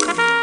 Bye.